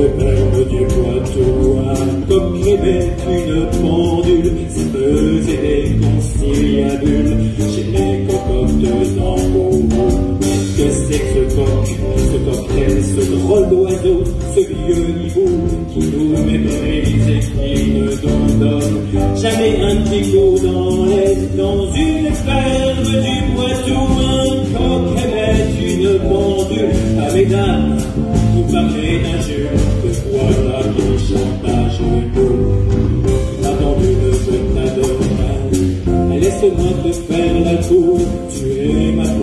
Ma coque rêvait une pendule, ça faisait des conciliabules chez les cocottes en que c'est que ce coq, ce cocktail, ce drôle d'oiseau, ce vieux niveau qui nous méprise et qui ne donne jamais un petit dans l'aide dans une ferme du Dieu, à mesdames, vous parlez d'un Dieu, que voilà qui chante à genoux. Attendu de je t'adore, laisse-moi te faire la cour, tu es ma